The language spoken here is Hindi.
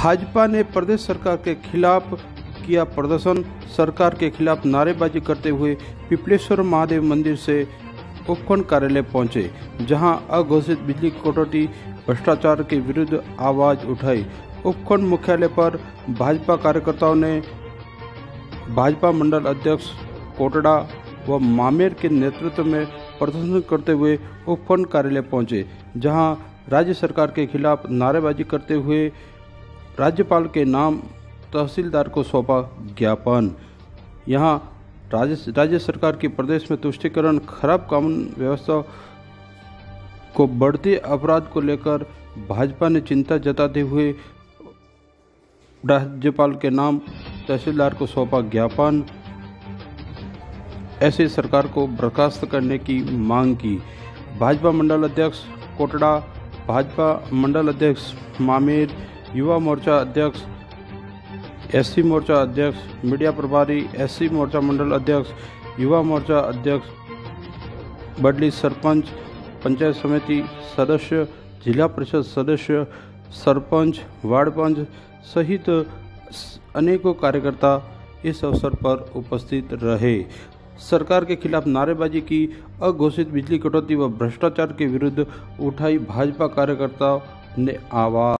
भाजपा ने प्रदेश सरकार के खिलाफ किया प्रदर्शन। सरकार के खिलाफ नारेबाजी करते हुए पिपलेश्वर महादेव मंदिर से उपखंड कार्यालय पहुँचे, जहाँ अघोषित बिजली कटौती, भ्रष्टाचार के विरुद्ध आवाज़ उठाई। उपखंड मुख्यालय पर भाजपा कार्यकर्ताओं ने भाजपा मंडल अध्यक्ष कोटड़ा व मामेर के नेतृत्व में प्रदर्शन करते हुए उपखंड कार्यालय पहुँचे, जहाँ राज्य सरकार के खिलाफ नारेबाजी करते हुए राज्यपाल के नाम तहसीलदार को सौंपा ज्ञापन। यहाँ राज्य राज्य सरकार की प्रदेश में तुष्टिकरण, खराब कानून व्यवस्था को बढ़ते अपराध को लेकर भाजपा ने चिंता जताते हुए राज्यपाल के नाम तहसीलदार को सौंपा ज्ञापन। ऐसे सरकार को बर्खास्त करने की मांग की। भाजपा मंडल अध्यक्ष कोटड़ा, भाजपा मंडल अध्यक्ष मामेर युवा मोर्चा अध्यक्ष, एससी मोर्चा अध्यक्ष, मीडिया प्रभारी, एससी मोर्चा मंडल अध्यक्ष, युवा मोर्चा अध्यक्ष बडली सरपंच, पंचायत समिति सदस्य, जिला परिषद सदस्य, सरपंच, वार्ड पंच सहित अनेकों कार्यकर्ता इस अवसर पर उपस्थित रहे। सरकार के खिलाफ नारेबाजी की, अघोषित बिजली कटौती व भ्रष्टाचार के विरुद्ध उठाई भाजपा कार्यकर्ताओं ने आवाज़